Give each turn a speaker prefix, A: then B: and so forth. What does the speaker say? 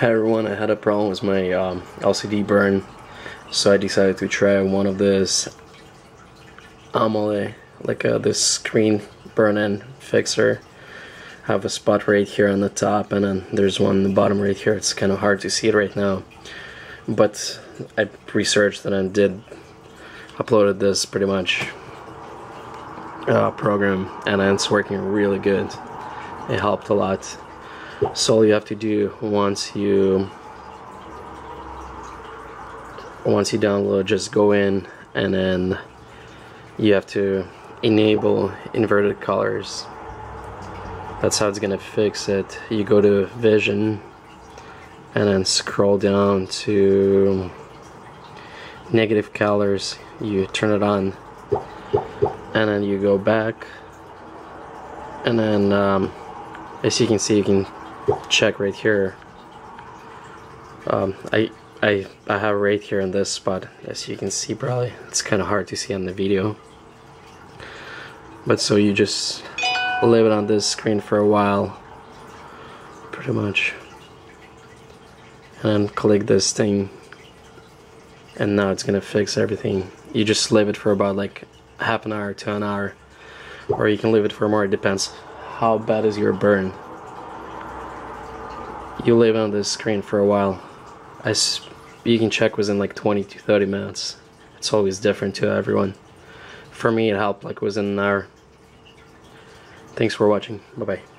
A: Hi everyone, I had a problem with my um, LCD burn so I decided to try one of this AMOLED like uh, this screen burn-in fixer. I have a spot right here on the top and then there's one on the bottom right here. It's kind of hard to see it right now but I researched and I did uploaded this pretty much uh, program and it's working really good. It helped a lot so all you have to do once you once you download just go in and then you have to enable inverted colors. That's how it's gonna fix it. You go to vision and then scroll down to negative colors. You turn it on and then you go back. And then um, as you can see you can check right here. Um, I, I, I have right here in this spot as you can see probably. It's kind of hard to see on the video. But so you just leave it on this screen for a while pretty much. And click this thing and now it's gonna fix everything. You just leave it for about like half an hour to an hour or you can leave it for more it depends. How bad is your burn you leave on this screen for a while. Can check within like 20 to 30 minutes. It's always different to everyone. For me it helped like within an hour. Thanks for watching. Bye bye.